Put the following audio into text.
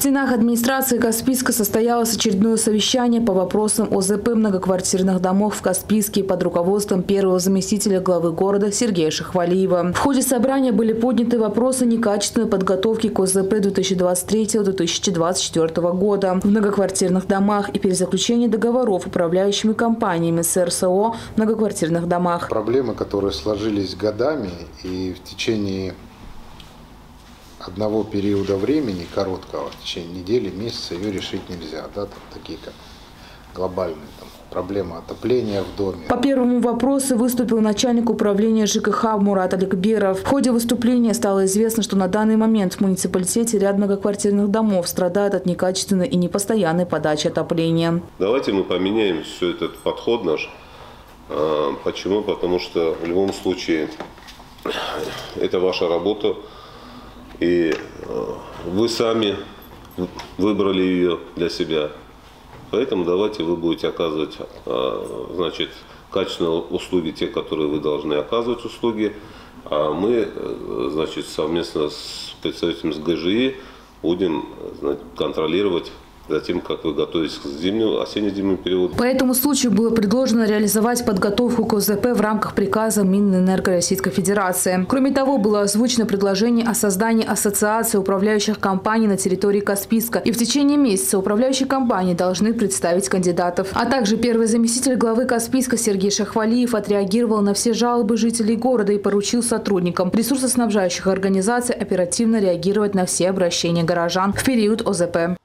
стенах администрации Каспийска состоялось очередное совещание по вопросам ОЗП многоквартирных домов в Каспийске под руководством первого заместителя главы города Сергея Шахвалиева. В ходе собрания были подняты вопросы некачественной подготовки к ОЗП 2023-2024 года в многоквартирных домах и перезаключения договоров управляющими компаниями с РСО в многоквартирных домах. Проблемы, которые сложились годами и в течение одного периода времени, короткого, в течение недели, месяца, ее решить нельзя. Да? Там такие как глобальные там, проблемы отопления в доме. По первому вопросу выступил начальник управления ЖКХ Мурат Аликберов. В ходе выступления стало известно, что на данный момент в муниципалитете ряд многоквартирных домов страдают от некачественной и непостоянной подачи отопления. Давайте мы поменяем все этот подход наш. А, почему? Потому что в любом случае это ваша работа, и э, вы сами выбрали ее для себя. Поэтому давайте вы будете оказывать э, значит, качественные услуги, те, которые вы должны оказывать услуги. А мы э, значит, совместно с представителями с ГЖИ будем значит, контролировать за тем, как вы готовитесь к зимнему, осенне-зимнему периоду. По этому случаю было предложено реализовать подготовку к ОЗП в рамках приказа Минэнерго Российской Федерации. Кроме того, было озвучено предложение о создании ассоциации управляющих компаний на территории Каспийска. И в течение месяца управляющие компании должны представить кандидатов. А также первый заместитель главы Каспийска Сергей Шахвалиев отреагировал на все жалобы жителей города и поручил сотрудникам ресурсоснабжающих организаций оперативно реагировать на все обращения горожан в период ОЗП.